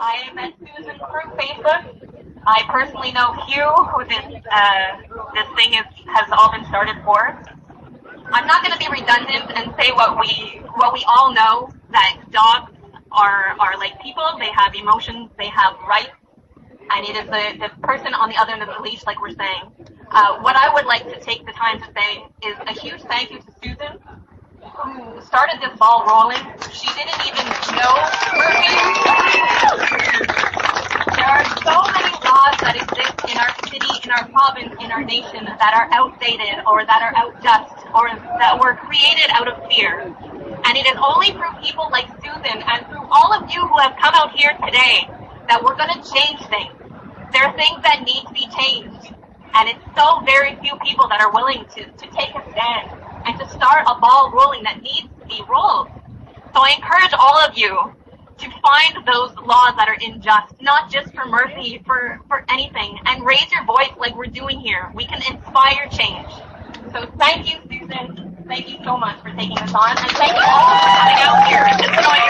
I met Susan through Facebook. I personally know Hugh, who this uh, this thing is has all been started for. I'm not going to be redundant and say what we what we all know that dogs are are like people. They have emotions. They have rights. And it is the, the person on the other end of the leash, like we're saying. Uh, what I would like to take the time to say is a huge thank you to Susan, who started this ball rolling. She didn't even in our province, in our nation that are outdated or that are outjust or that were created out of fear. And it is only through people like Susan and through all of you who have come out here today that we're going to change things. There are things that need to be changed. And it's so very few people that are willing to, to take a stand and to start a ball rolling that needs to be rolled. So I encourage all of you to find those laws that are unjust, not just for Murphy, for, for anything, and raise your voice like we're doing here. We can inspire change. So thank you, Susan. Thank you so much for taking this on, and thank you all for coming out here